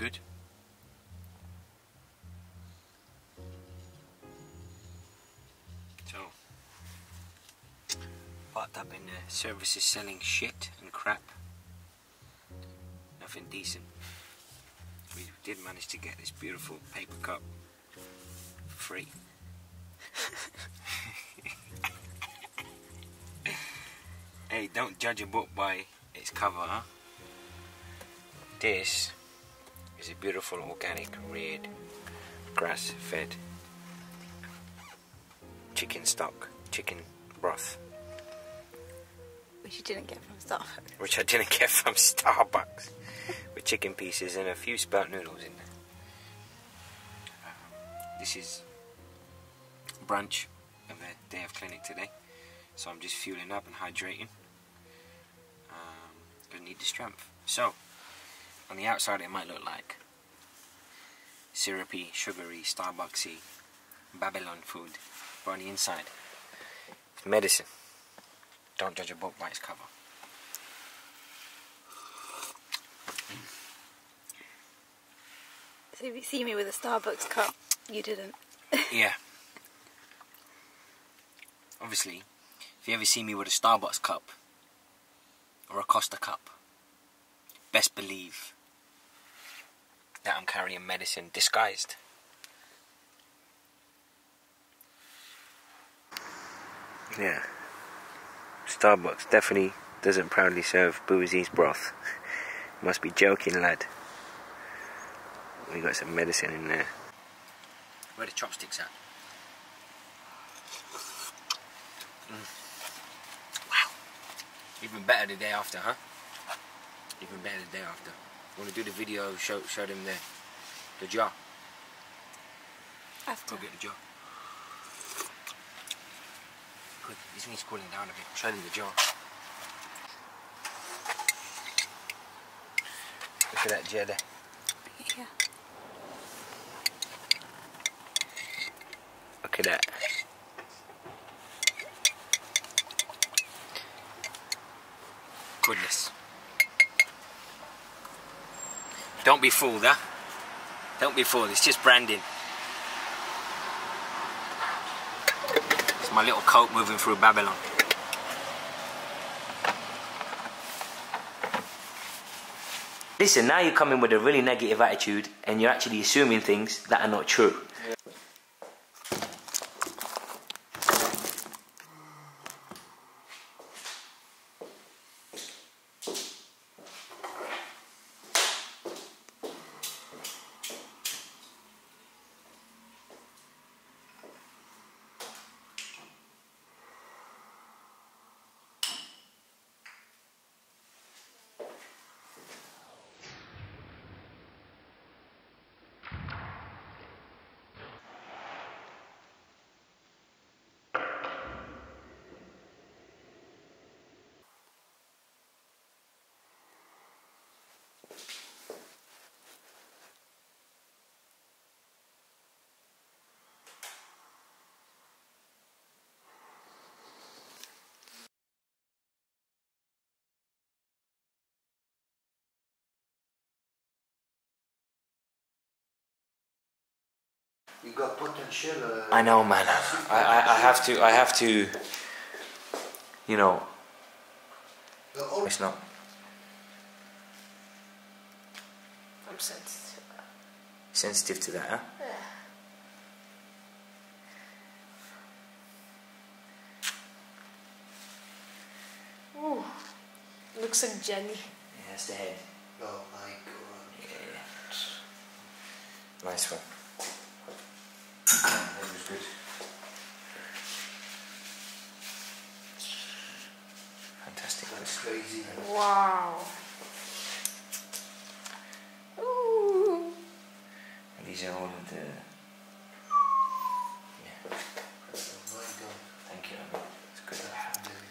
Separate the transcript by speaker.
Speaker 1: good. So, parked up in the services selling shit and crap. Nothing decent. We did manage to get this beautiful paper cup for free. hey, don't judge a book by its cover, huh? This is a beautiful organic red grass fed chicken stock, chicken broth,
Speaker 2: Which you didn't get from Starbucks.
Speaker 1: which I didn't get from Starbucks, with chicken pieces and a few spelt noodles in there. Um, this is brunch of the day of clinic today, so I'm just fueling up and hydrating. Um, gonna need the strength. So, on the outside, it might look like syrupy, sugary, Starbucksy, Babylon food, but on the inside, it's medicine. Don't judge a book by its cover.
Speaker 2: So if you see me with a Starbucks cup, you didn't.
Speaker 1: Yeah. Obviously, if you ever see me with a Starbucks cup or a Costa cup, best believe that I'm carrying medicine disguised. Yeah. Starbucks definitely doesn't proudly serve Bouaziz broth. Must be joking, lad. We got some medicine in there. Where the chopsticks at? Mm. Wow. Even better the day after, huh? Even better the day after. Want to do the video? Show show them the the jar.
Speaker 2: After.
Speaker 1: Go get the jar. Good. This one's cooling down a bit. Show them the jar. Look at that jelly.
Speaker 2: Yeah.
Speaker 1: Look at that. Goodness. Don't be fooled, huh? Don't be fooled, it's just branding. It's my little coat moving through Babylon. Listen, now you're coming with a really negative attitude and you're actually assuming things that are not true.
Speaker 3: You got potential. Uh,
Speaker 1: I know, man. I, I, I have to, I have to, you know,
Speaker 3: the old
Speaker 1: it's not.
Speaker 2: I'm sensitive.
Speaker 1: sensitive to that, huh?
Speaker 2: Ooh. Looks like Jenny.
Speaker 1: Yeah, that's the head.
Speaker 3: Oh my god.
Speaker 1: Yeah. Nice one.
Speaker 3: crazy. Wauw. Oeh.
Speaker 1: Die
Speaker 3: are all
Speaker 2: het... the Yeah. Oh my god. Thank you. It's good.